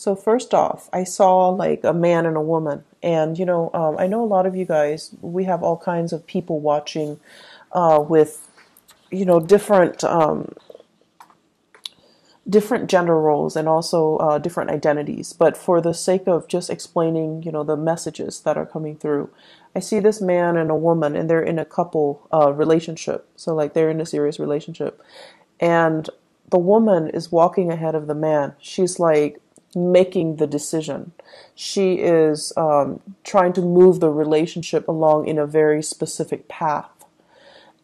So first off, I saw like a man and a woman, and you know, um, I know a lot of you guys. We have all kinds of people watching uh, with, you know, different um, different gender roles and also uh, different identities. But for the sake of just explaining, you know, the messages that are coming through, I see this man and a woman, and they're in a couple uh, relationship. So like they're in a serious relationship, and the woman is walking ahead of the man. She's like making the decision. She is um, trying to move the relationship along in a very specific path.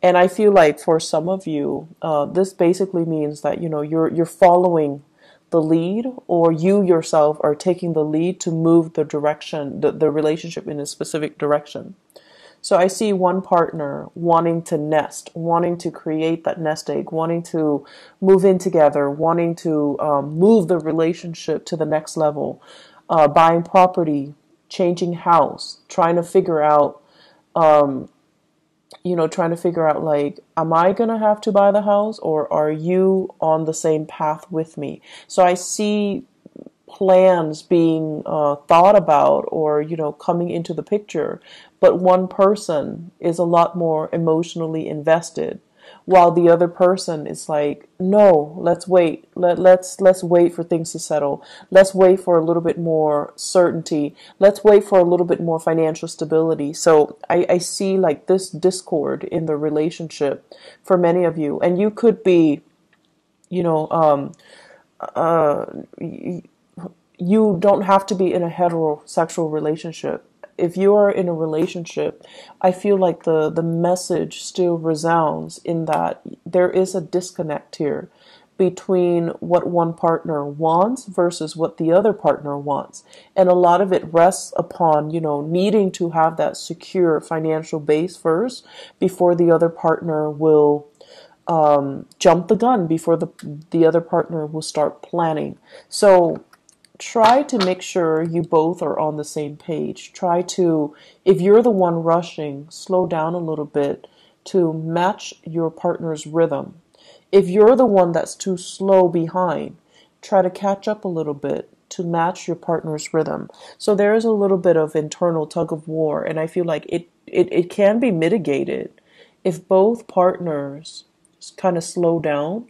And I feel like for some of you, uh, this basically means that you know you're you're following the lead, or you yourself are taking the lead to move the direction, the, the relationship in a specific direction. So I see one partner wanting to nest, wanting to create that nest egg, wanting to move in together, wanting to um, move the relationship to the next level, uh, buying property, changing house, trying to figure out, um, you know, trying to figure out like, am I going to have to buy the house or are you on the same path with me? So I see plans being uh, thought about or you know coming into the picture but one person is a lot more emotionally invested while the other person is like no let's wait. Let, let's let's wait for things to settle. Let's wait for a little bit more certainty. Let's wait for a little bit more financial stability. So i, I see like this discord in the relationship for many of you. And you could be you know um uh you don't have to be in a heterosexual relationship. If you are in a relationship, I feel like the, the message still resounds in that there is a disconnect here between what one partner wants versus what the other partner wants. And a lot of it rests upon, you know, needing to have that secure financial base first before the other partner will um, jump the gun, before the, the other partner will start planning. So try to make sure you both are on the same page. Try to, if you're the one rushing, slow down a little bit to match your partner's rhythm. If you're the one that's too slow behind, try to catch up a little bit to match your partner's rhythm. So there is a little bit of internal tug of war, and I feel like it, it, it can be mitigated if both partners kind of slow down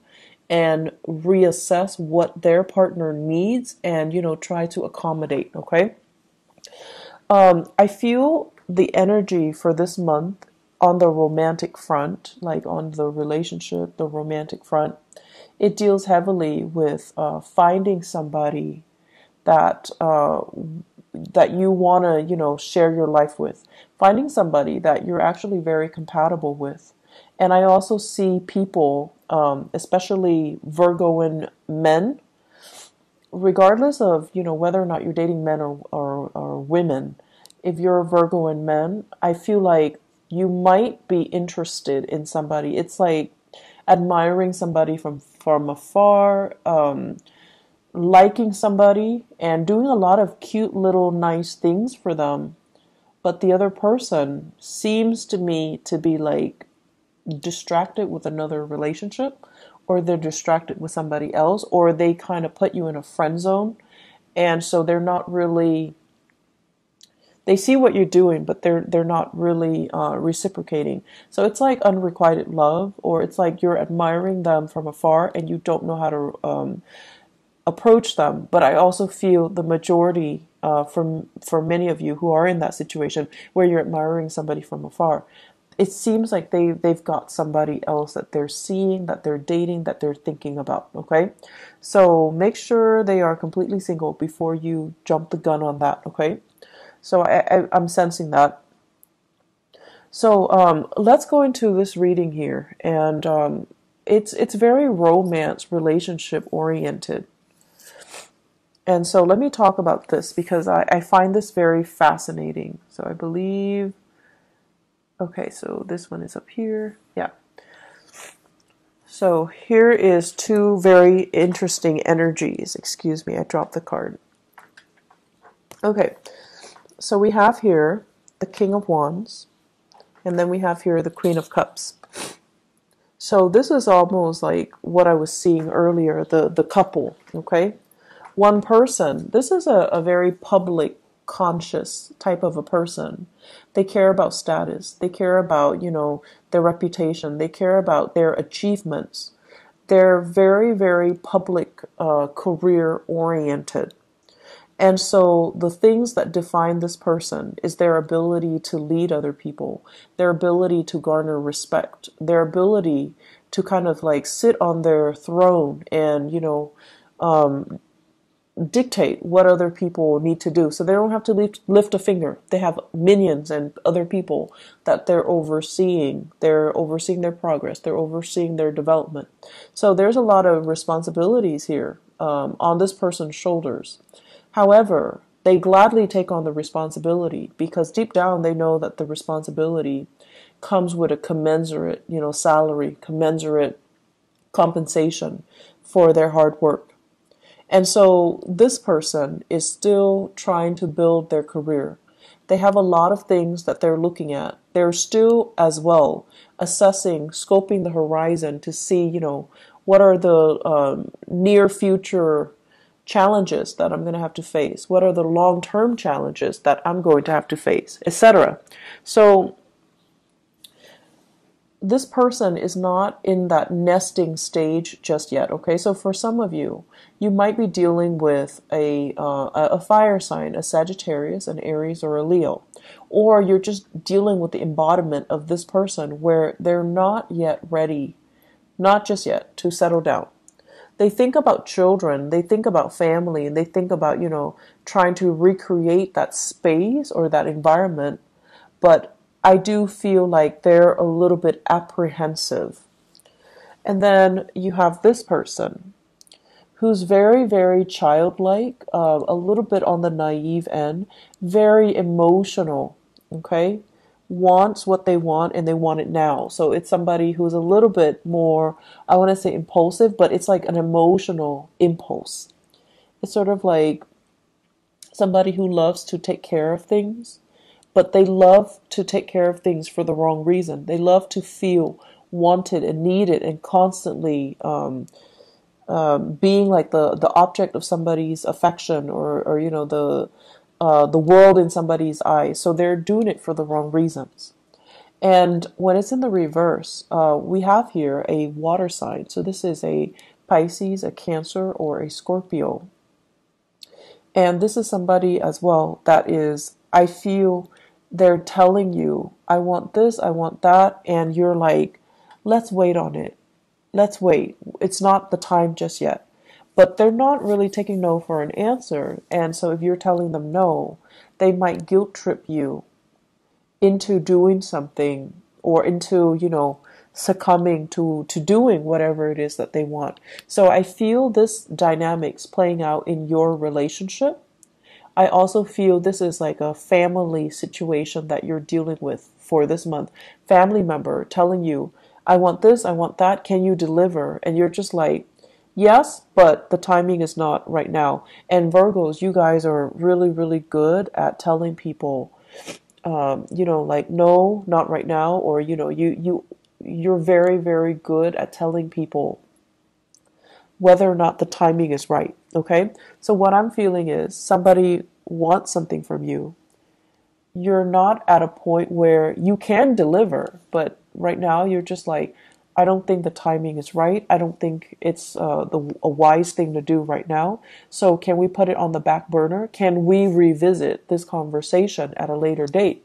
and reassess what their partner needs and you know try to accommodate okay? Um, i feel the energy for this month on the romantic front like on the relationship the romantic front it deals heavily with uh, finding somebody that uh, that you want to you know share your life with. Finding somebody that you're actually very compatible with and i also see people um, especially Virgoan men, regardless of you know whether or not you're dating men or, or, or women, if you're a Virgoan man, I feel like you might be interested in somebody. It's like admiring somebody from from afar, um, liking somebody, and doing a lot of cute little nice things for them. But the other person seems to me to be like distracted with another relationship or they're distracted with somebody else or they kind of put you in a friend zone. And so they're not really they see what you're doing but they're they're not really uh, reciprocating. So it's like unrequited love or it's like you're admiring them from afar and you don't know how to um, approach them. But i also feel the majority uh, from for many of you who are in that situation where you're admiring somebody from afar it seems like they they've got somebody else that they're seeing, that they're dating, that they're thinking about. Okay, so make sure they are completely single before you jump the gun on that. Okay, so I, I am sensing that. So um, let's go into this reading here, and um, it's it's very romance relationship oriented. And so let me talk about this because I, I find this very fascinating. So I believe Okay, so this one is up here. Yeah. So here is two very interesting energies. Excuse me, I dropped the card. Okay, so we have here the King of Wands, and then we have here the Queen of Cups. So this is almost like what I was seeing earlier, the, the couple, okay? one person, this is a, a very public conscious type of a person. They care about status. They care about, you know, their reputation. They care about their achievements. They're very, very public, uh, career oriented. And so the things that define this person is their ability to lead other people, their ability to garner respect, their ability to kind of like sit on their throne and, you know, um, dictate what other people need to do. So they don't have to lift, lift a finger. They have minions and other people that they're overseeing. They're overseeing their progress. They're overseeing their development. So there's a lot of responsibilities here um, on this person's shoulders. However, they gladly take on the responsibility because deep down they know that the responsibility comes with a commensurate, you know, salary, commensurate compensation for their hard work. And so this person is still trying to build their career. They have a lot of things that they're looking at. They're still as well assessing, scoping the horizon to see, you know, what are the um, near future challenges that I'm going to have to face? What are the long term challenges that I'm going to have to face, etc. So, this person is not in that nesting stage just yet. Okay, so for some of you, you might be dealing with a uh, a fire sign, a Sagittarius, an Aries, or a Leo, or you're just dealing with the embodiment of this person where they're not yet ready, not just yet, to settle down they think about children, they think about family, and they think about, you know, trying to recreate that space or that environment. But I do feel like they're a little bit apprehensive. And then you have this person who's very, very childlike, uh, a little bit on the naive end, very emotional. Okay wants what they want and they want it now. So it's somebody who's a little bit more, I want to say impulsive, but it's like an emotional impulse. It's sort of like somebody who loves to take care of things, but they love to take care of things for the wrong reason. They love to feel wanted and needed and constantly um, um, being like the, the object of somebody's affection or, or you know, the uh, the world in somebody's eyes. So they're doing it for the wrong reasons. And when it's in the reverse, uh, we have here a water sign. So this is a Pisces, a Cancer, or a Scorpio. And this is somebody as well that is, I feel they're telling you, I want this, I want that. And you're like, let's wait on it. Let's wait. It's not the time just yet but they're not really taking no for an answer. And so if you're telling them no, they might guilt trip you into doing something or into, you know, succumbing to, to doing whatever it is that they want. So I feel this dynamics playing out in your relationship. I also feel this is like a family situation that you're dealing with for this month. Family member telling you, I want this, I want that, can you deliver? And you're just like, Yes, but the timing is not right now. And Virgos, you guys are really, really good at telling people, um, you know, like no, not right now, or you know, you you you're very, very good at telling people whether or not the timing is right. Okay, so what I'm feeling is somebody wants something from you. You're not at a point where you can deliver, but right now you're just like, I don't think the timing is right. I don't think it's uh, the a wise thing to do right now. So can we put it on the back burner? Can we revisit this conversation at a later date?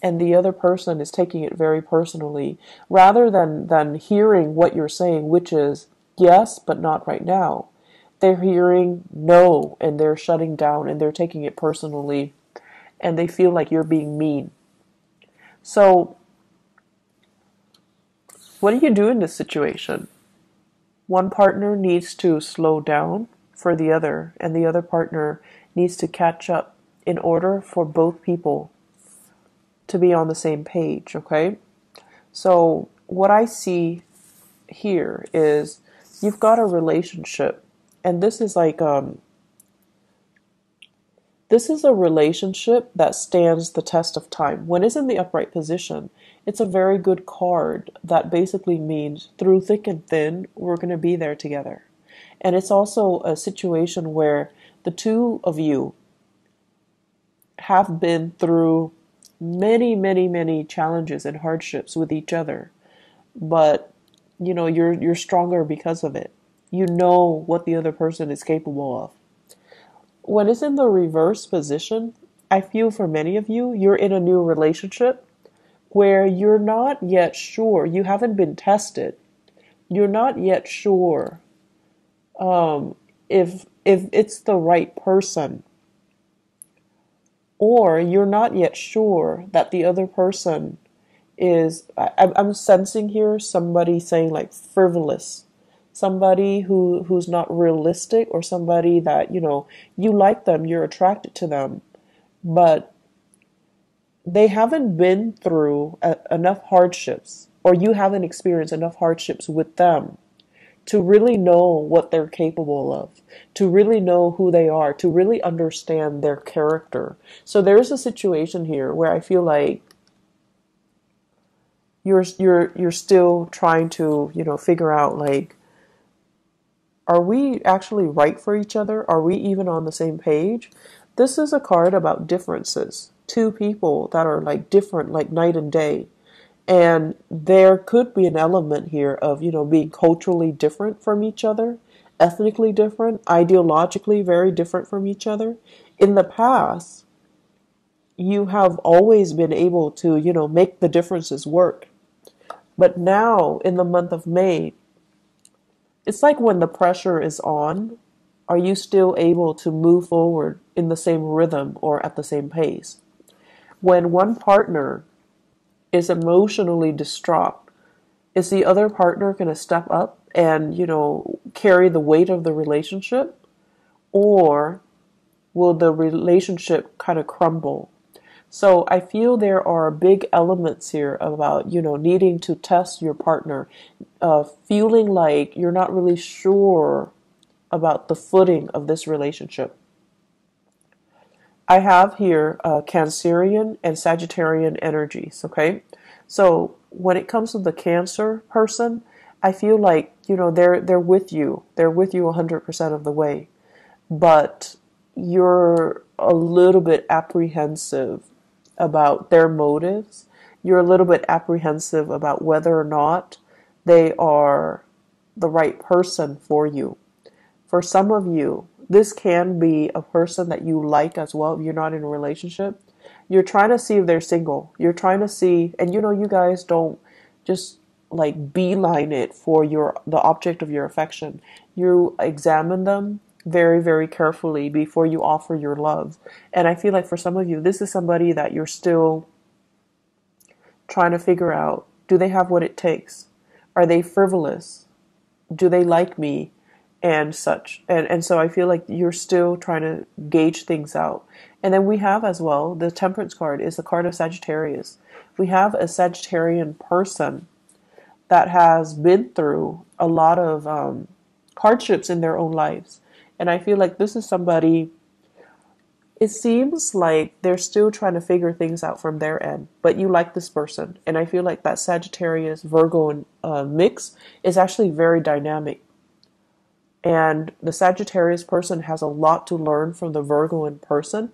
And the other person is taking it very personally, rather than than hearing what you're saying, which is yes, but not right now. They're hearing no, and they're shutting down, and they're taking it personally, and they feel like you're being mean. So what do you do in this situation? One partner needs to slow down for the other, and the other partner needs to catch up in order for both people to be on the same page, okay? So, what I see here is you've got a relationship, and this is like, um, this is a relationship that stands the test of time. When it's in the upright position, it's a very good card that basically means through thick and thin, we're going to be there together. And it's also a situation where the two of you have been through many, many, many challenges and hardships with each other. But you know, you're you're stronger because of it. You know what the other person is capable of. When it's in the reverse position, I feel for many of you, you're in a new relationship where you're not yet sure, you haven't been tested. You're not yet sure um, if if it's the right person or you're not yet sure that the other person is I, I'm sensing here somebody saying like frivolous somebody who who's not realistic or somebody that you know you like them you're attracted to them but they haven't been through a, enough hardships or you haven't experienced enough hardships with them to really know what they're capable of, to really know who they are, to really understand their character. So there's a situation here where I feel like you're you're you're still trying to, you know, figure out like are we actually right for each other? Are we even on the same page? This is a card about differences. Two people that are like different like night and day and there could be an element here of, you know, being culturally different from each other, ethnically different, ideologically very different from each other. In the past, you have always been able to, you know, make the differences work. But now, in the month of May, it's like when the pressure is on, are you still able to move forward in the same rhythm or at the same pace? When one partner is emotionally distraught, is the other partner going to step up and, you know, carry the weight of the relationship? Or will the relationship kind of crumble? So I feel there are big elements here about, you know, needing to test your partner, uh, feeling like you're not really sure about the footing of this relationship. I have here uh, Cancerian and Sagittarian energies, okay? So when it comes to the Cancer person, I feel like, you know, they're they're with you. They're with you 100% of the way. But you're a little bit apprehensive about their motives. You're a little bit apprehensive about whether or not they are the right person for you. For some of you, this can be a person that you like as well if you're not in a relationship. You're trying to see if they're single. You're trying to see, and you know, you guys don't just like beeline it for your the object of your affection. You examine them very, very carefully before you offer your love. And I feel like for some of you, this is somebody that you're still trying to figure out do they have what it takes? Are they frivolous? Do they like me? and such. And and so I feel like you're still trying to gauge things out. And then we have as well the temperance card is the card of Sagittarius. We have a Sagittarian person that has been through a lot of um, hardships in their own lives. And I feel like this is somebody it seems like they're still trying to figure things out from their end, but you like this person. And I feel like that Sagittarius Virgo uh, mix is actually very dynamic and the Sagittarius person has a lot to learn from the Virgoan person.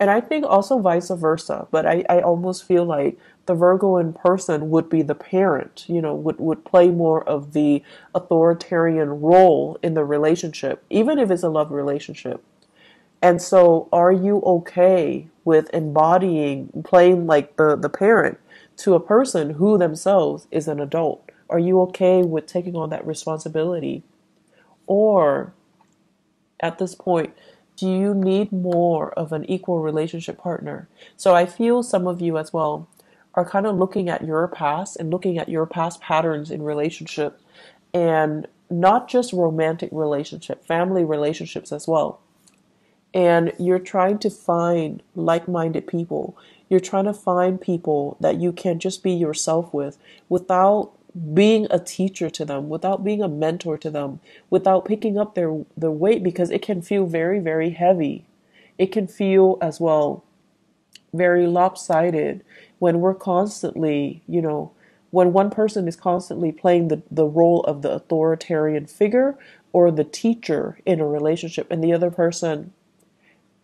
And I think also vice versa, but I, I almost feel like the Virgoan person would be the parent, you know, would, would play more of the authoritarian role in the relationship, even if it's a love relationship. And so, are you okay with embodying, playing like the, the parent to a person who themselves is an adult? Are you okay with taking on that responsibility? Or at this point, do you need more of an equal relationship partner? So I feel some of you as well are kind of looking at your past and looking at your past patterns in relationship and not just romantic relationship, family relationships as well. And you're trying to find like-minded people. You're trying to find people that you can just be yourself with without being a teacher to them, without being a mentor to them, without picking up their their weight because it can feel very very heavy. It can feel as well very lopsided when we're constantly, you know, when one person is constantly playing the, the role of the authoritarian figure or the teacher in a relationship, and the other person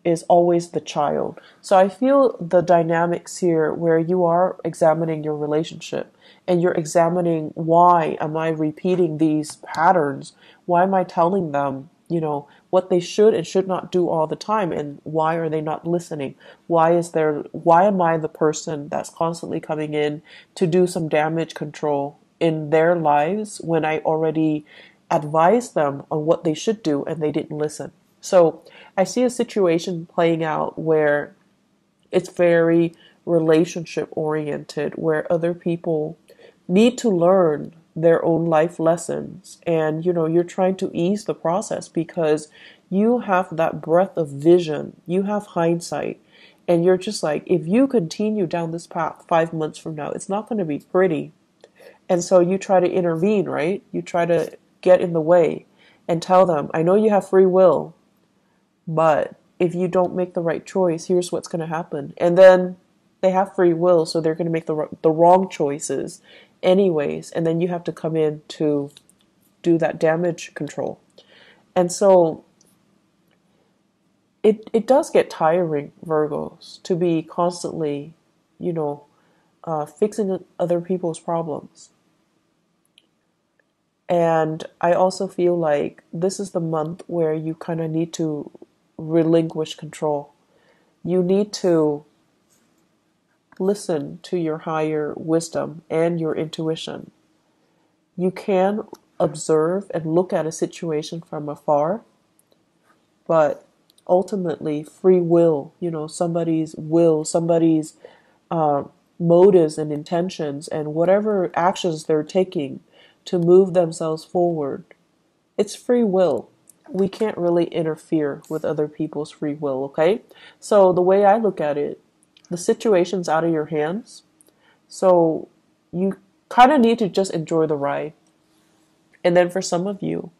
is always the child. So I feel the dynamics here where you are examining your relationship and you're examining why am I repeating these patterns? Why am I telling them, you know, what they should and should not do all the time and why are they not listening? Why is there why am I the person that's constantly coming in to do some damage control in their lives when I already advised them on what they should do and they didn't listen? So I see a situation playing out where it's very relationship oriented, where other people need to learn their own life lessons. And, you know, you're trying to ease the process because you have that breadth of vision, you have hindsight. And you're just like, if you continue down this path five months from now, it's not going to be pretty. And so you try to intervene, right? You try to get in the way and tell them, I know you have free will, but if you don't make the right choice, here's what's going to happen. And then they have free will, so they're going to make the the wrong choices anyways, and then you have to come in to do that damage control. And so it it does get tiring, Virgos, to be constantly, you know, uh, fixing other people's problems. And I also feel like this is the month where you kind of need to relinquish control. You need to listen to your higher wisdom and your intuition. You can observe and look at a situation from afar, but ultimately, free will, you know, somebody's will, somebody's uh, motives and intentions, and whatever actions they're taking to move themselves forward, it's free will we can't really interfere with other people's free will, okay? So the way I look at it, the situation's out of your hands. So you kind of need to just enjoy the ride. And then for some of you,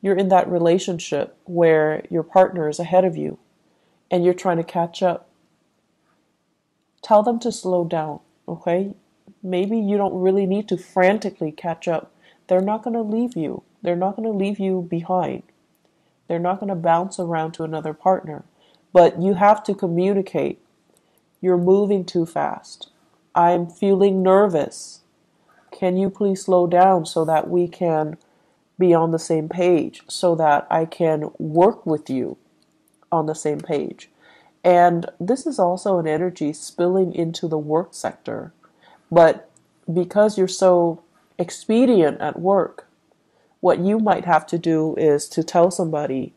you're in that relationship where your partner is ahead of you and you're trying to catch up. Tell them to slow down, okay? Maybe you don't really need to frantically catch up. They're not going to leave you. They're not going to leave you behind. They're not going to bounce around to another partner. But you have to communicate. You're moving too fast. I'm feeling nervous. Can you please slow down so that we can be on the same page, so that I can work with you on the same page? And this is also an energy spilling into the work sector. But because you're so expedient at work, what you might have to do is to tell somebody,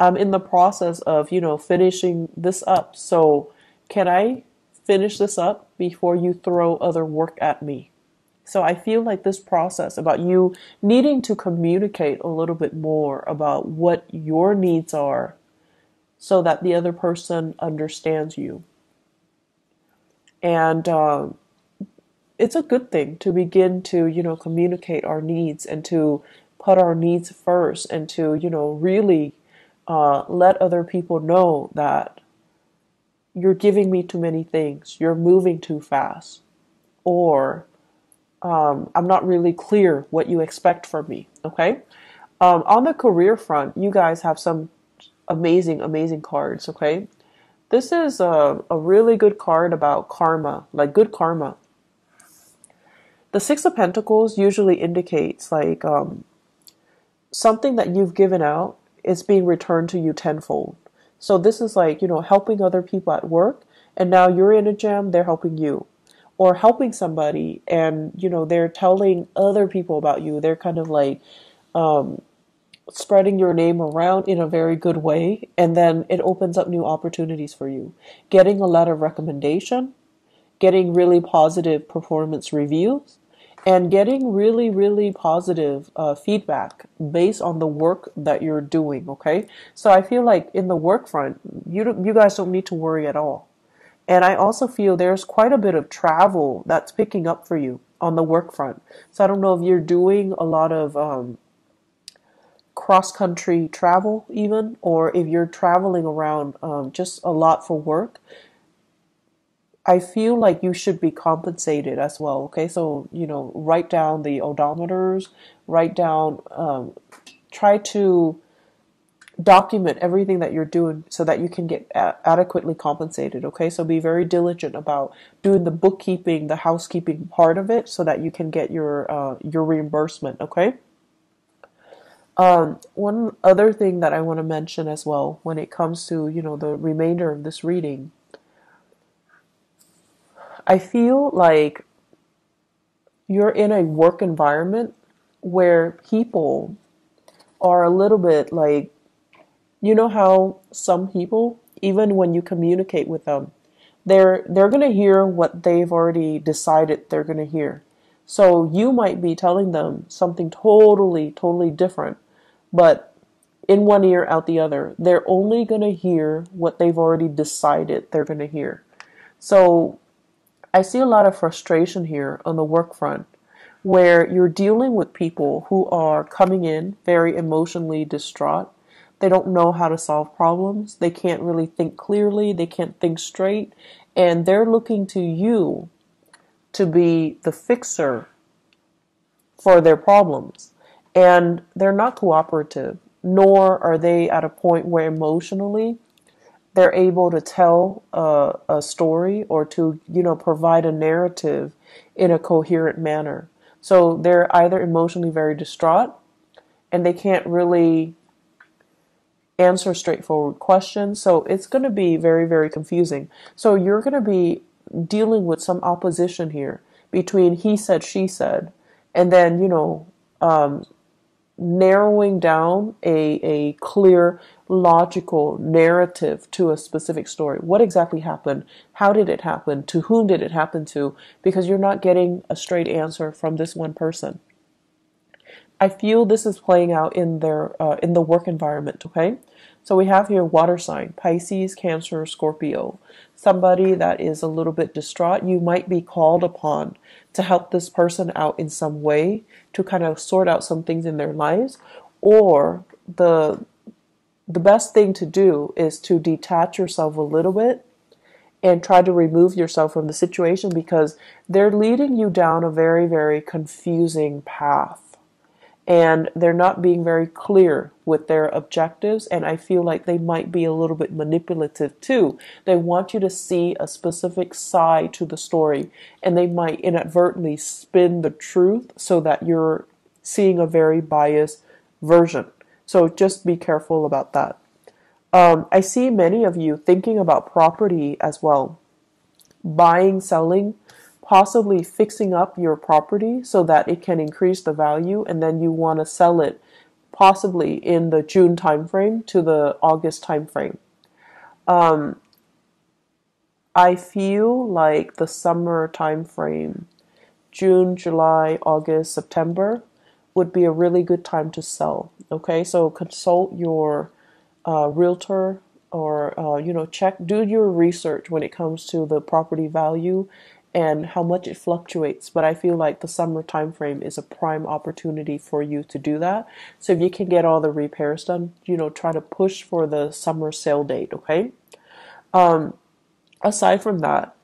I'm in the process of, you know, finishing this up. So can I finish this up before you throw other work at me? So I feel like this process about you needing to communicate a little bit more about what your needs are so that the other person understands you. And um, it's a good thing to begin to, you know, communicate our needs and to put our needs first and to, you know, really uh, let other people know that you're giving me too many things, you're moving too fast, or um, I'm not really clear what you expect from me. Okay. Um, on the career front, you guys have some amazing, amazing cards. Okay. This is a, a really good card about karma, like good karma. The Six of Pentacles usually indicates like um, something that you've given out is being returned to you tenfold. So this is like, you know, helping other people at work and now you're in a jam, they're helping you. Or helping somebody and, you know, they're telling other people about you. They're kind of like um, spreading your name around in a very good way and then it opens up new opportunities for you. Getting a letter of recommendation, getting really positive performance reviews, and getting really, really positive uh, feedback based on the work that you're doing. Okay, so I feel like in the work front, you you guys don't need to worry at all. And I also feel there's quite a bit of travel that's picking up for you on the work front. So I don't know if you're doing a lot of um, cross country travel, even, or if you're traveling around um, just a lot for work. I feel like you should be compensated as well. Okay, so you know, write down the odometers, write down um, try to document everything that you're doing so that you can get a- adequately compensated okay so be very diligent about doing the bookkeeping the housekeeping part of it so that you can get your uh, your reimbursement okay um, one other thing that I want to mention as well when it comes to you know the remainder of this reading I feel like you're in a work environment where people are a little bit like you know how some people even when you communicate with them they're they're going to hear what they've already decided they're going to hear. So you might be telling them something totally totally different but in one ear out the other they're only going to hear what they've already decided they're going to hear. So i see a lot of frustration here on the work front where you're dealing with people who are coming in very emotionally distraught they don't know how to solve problems. They can't really think clearly. They can't think straight. And they're looking to you to be the fixer for their problems. And they're not cooperative, nor are they at a point where emotionally they're able to tell a, a story or to, you know, provide a narrative in a coherent manner. So they're either emotionally very distraught and they can't really answer straightforward questions. So it's going to be very, very confusing. So you're going to be dealing with some opposition here between he said, she said, and then, you know, um, narrowing down a, a clear, logical narrative to a specific story. What exactly happened? How did it happen? To whom did it happen to? Because you're not getting a straight answer from this one person. I feel this is playing out in their uh, in the work environment. Okay, so we have here water sign Pisces, Cancer, Scorpio. Somebody that is a little bit distraught. You might be called upon to help this person out in some way to kind of sort out some things in their lives, or the the best thing to do is to detach yourself a little bit and try to remove yourself from the situation because they're leading you down a very very confusing path. And they're not being very clear with their objectives and i feel like they might be a little bit manipulative too. They want you to see a specific side to the story and they might inadvertently spin the truth so that you're seeing a very biased version so just be careful about that um, i see many of you thinking about property as well buying selling possibly fixing up your property so that it can increase the value and then you want to sell it possibly in the June timeframe to the August timeframe. Um, I feel like the summer timeframe, June, July, August, September, would be a really good time to sell. Okay, so consult your uh, realtor or uh, you know check do your research when it comes to the property value and how much it fluctuates. But i feel like the summer time frame is a prime opportunity for you to do that. So if you can get all the repairs done you know try to push for the summer sale date okay? Um, aside from that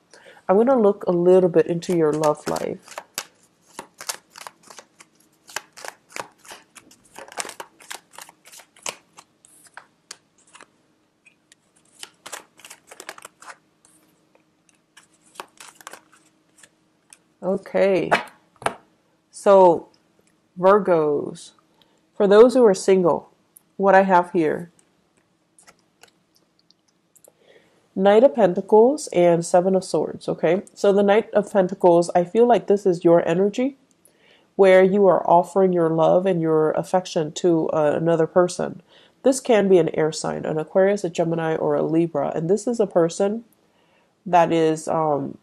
i'm going to look a little bit into your love life Okay. So, Virgos, for those who are single, what I have here Knight of Pentacles and Seven of Swords. Okay. So, the Knight of Pentacles, I feel like this is your energy where you are offering your love and your affection to uh, another person. This can be an air sign, an Aquarius, a Gemini, or a Libra. And this is a person that is um,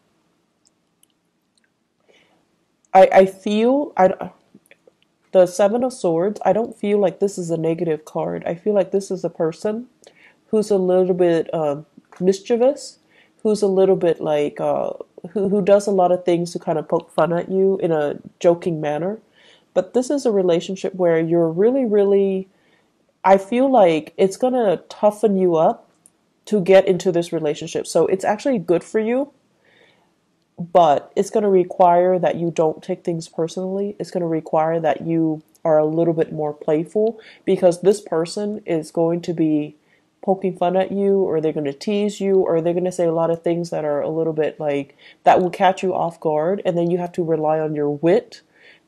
I, I feel I the seven of swords i don't feel like this is a negative card. I feel like this is a person who's a little bit uh, mischievous who's a little bit like uh, who, who does a lot of things to kind of poke fun at you in a joking manner. But this is a relationship where you're really really i feel like it's going to toughen you up to get into this relationship. So it's actually good for you but it's going to require that you don't take things personally. It's going to require that you are a little bit more playful because this person is going to be poking fun at you or they're going to tease you or they're going to say a lot of things that are a little bit like that will catch you off guard and then you have to rely on your wit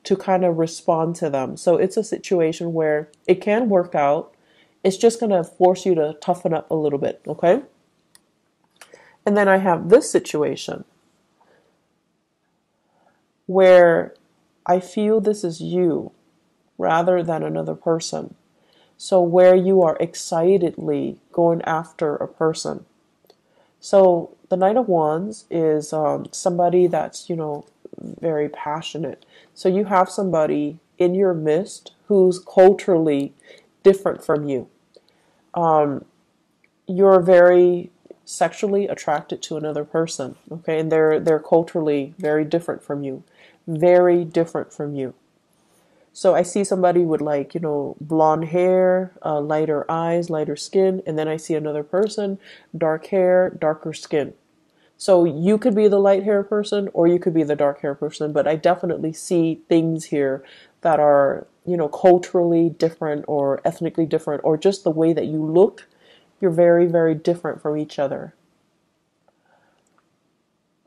to kind of respond to them. So it's a situation where it can work out. It's just going to force you to toughen up a little bit, okay? And then I have this situation where I feel this is you rather than another person. So, where you are excitedly going after a person. So, the Knight of Wands is um, somebody that's, you know, very passionate. So, you have somebody in your midst who's culturally different from you. Um, you're very sexually attracted to another person, okay, and they're they're culturally very different from you, very different from you. So I see somebody with like, you know, blonde hair, uh, lighter eyes, lighter skin, and then I see another person, dark hair, darker skin. So you could be the light hair person or you could be the dark hair person, but I definitely see things here that are, you know, culturally different or ethnically different or just the way that you look, you're very, very different from each other.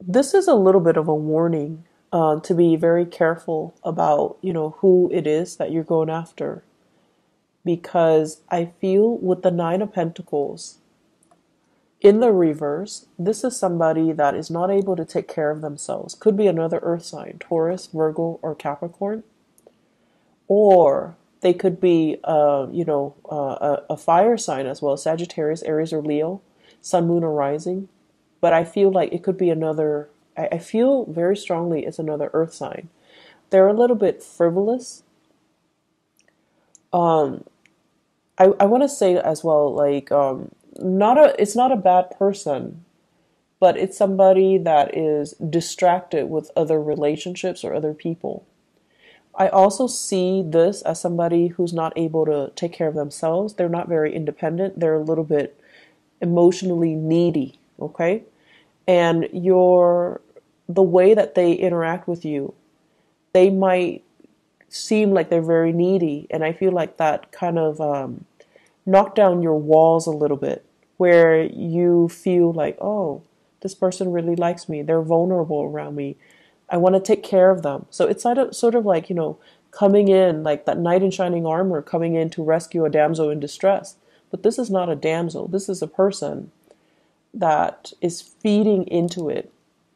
This is a little bit of a warning uh, to be very careful about you know who it is that you're going after. Because i feel with the nine of pentacles in the reverse this is somebody that is not able to take care of themselves. Could be another earth sign taurus virgo or capricorn. Or they could be uh, you know uh, a, a fire sign as well sagittarius aries or leo sun moon or rising. But i feel like it could be another I, I feel very strongly it's another earth sign. They're a little bit frivolous. Um, I, I want to say as well, like, um, not a, it's not a bad person, but it's somebody that is distracted with other relationships or other people. I also see this as somebody who's not able to take care of themselves. They're not very independent. They're a little bit emotionally needy, okay? And your the way that they interact with you, they might seem like they're very needy, and I feel like that kind of um, knock down your walls a little bit, where you feel like, oh, this person really likes me. They're vulnerable around me. I want to take care of them. So it's sort of like you know coming in like that knight in shining armor coming in to rescue a damsel in distress. But this is not a damsel. This is a person that is feeding into it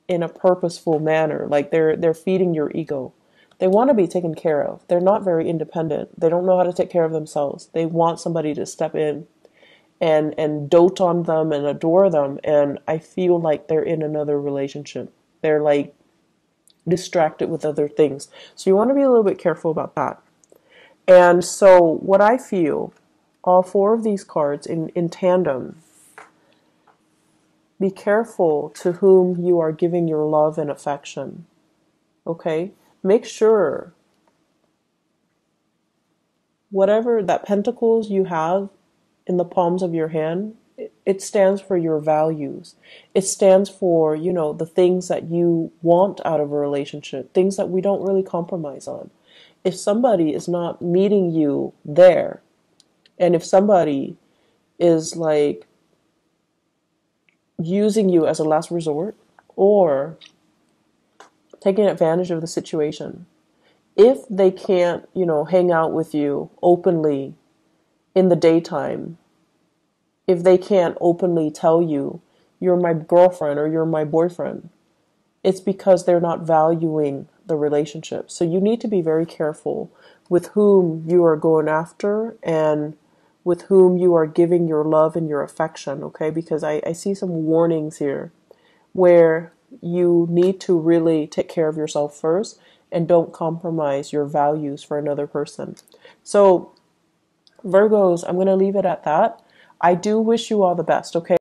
in a purposeful manner. Like they're they're feeding your ego. They want to be taken care of. They're not very independent. They don't know how to take care of themselves. They want somebody to step in and and dote on them and adore them and I feel like they're in another relationship. They're like distracted with other things. So you want to be a little bit careful about that. And so what I feel all four of these cards in in tandem be careful to whom you are giving your love and affection. Okay? Make sure whatever that pentacles you have in the palms of your hand, it stands for your values. It stands for, you know, the things that you want out of a relationship, things that we don't really compromise on. If somebody is not meeting you there, and if somebody is like using you as a last resort or taking advantage of the situation. If they can't, you know, hang out with you openly in the daytime, if they can't openly tell you, you're my girlfriend or you're my boyfriend, it's because they're not valuing the relationship. So you need to be very careful with whom you are going after and with whom you are giving your love and your affection, okay? Because I, I see some warnings here where you need to really take care of yourself first and don't compromise your values for another person. So, Virgos, I'm going to leave it at that. I do wish you all the best, okay?